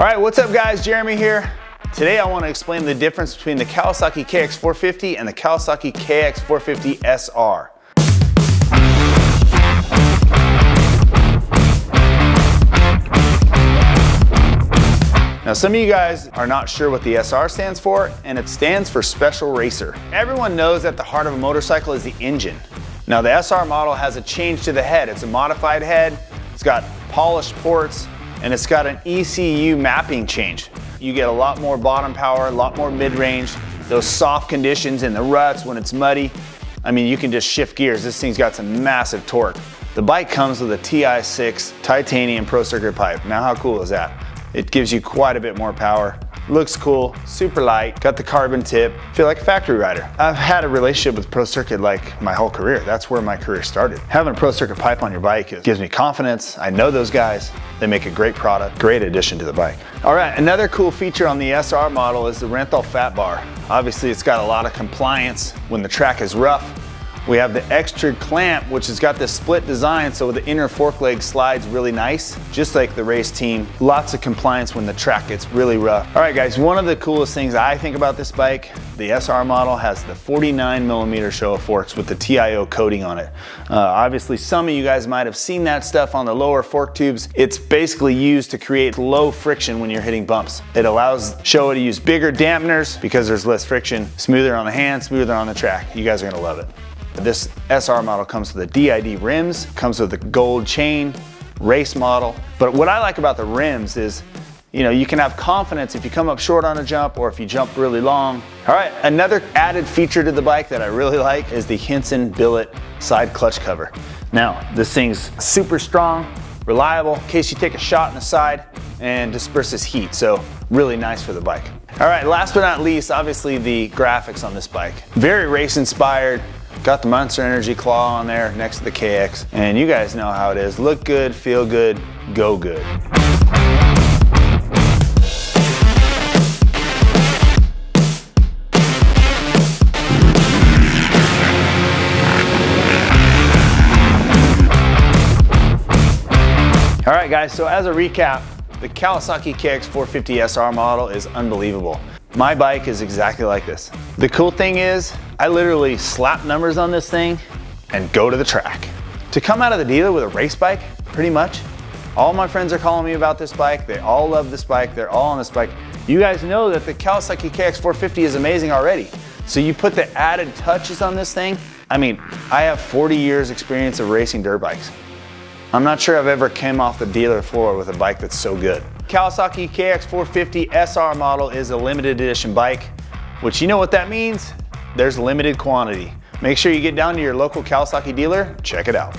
All right, what's up guys? Jeremy here. Today I want to explain the difference between the Kawasaki KX450 and the Kawasaki KX450 SR. Now some of you guys are not sure what the SR stands for, and it stands for Special Racer. Everyone knows that the heart of a motorcycle is the engine. Now the SR model has a change to the head. It's a modified head, it's got polished ports, and it's got an ECU mapping change. You get a lot more bottom power, a lot more mid-range, those soft conditions in the ruts when it's muddy. I mean, you can just shift gears. This thing's got some massive torque. The bike comes with a TI6 titanium pro circuit pipe. Now how cool is that? It gives you quite a bit more power. Looks cool, super light, got the carbon tip, feel like a factory rider. I've had a relationship with Pro Circuit like my whole career. That's where my career started. Having a Pro Circuit pipe on your bike gives me confidence. I know those guys. They make a great product, great addition to the bike. All right, another cool feature on the SR model is the Renthal Fat Bar. Obviously, it's got a lot of compliance when the track is rough we have the Xtrig clamp, which has got this split design so the inner fork leg slides really nice, just like the race team. Lots of compliance when the track gets really rough. All right guys, one of the coolest things I think about this bike, the SR model has the 49 millimeter Showa forks with the TIO coating on it. Uh, obviously some of you guys might have seen that stuff on the lower fork tubes. It's basically used to create low friction when you're hitting bumps. It allows Showa to use bigger dampeners because there's less friction, smoother on the hand, smoother on the track. You guys are gonna love it. This SR model comes with the DID rims, comes with the gold chain, race model. But what I like about the rims is, you know, you can have confidence if you come up short on a jump or if you jump really long. All right, another added feature to the bike that I really like is the Hinson Billet side clutch cover. Now, this thing's super strong, reliable, in case you take a shot in the side and disperses heat. So really nice for the bike. All right, last but not least, obviously the graphics on this bike. Very race inspired, Got the Monster Energy claw on there next to the KX. And you guys know how it is. Look good, feel good, go good. All right guys, so as a recap, the Kawasaki KX450 SR model is unbelievable. My bike is exactly like this. The cool thing is, I literally slap numbers on this thing and go to the track. To come out of the dealer with a race bike, pretty much, all my friends are calling me about this bike. They all love this bike. They're all on this bike. You guys know that the Kawasaki KX450 is amazing already. So you put the added touches on this thing. I mean, I have 40 years experience of racing dirt bikes. I'm not sure I've ever came off the dealer floor with a bike that's so good. Kawasaki KX450 SR model is a limited edition bike, which you know what that means? There's limited quantity. Make sure you get down to your local Kawasaki dealer, check it out.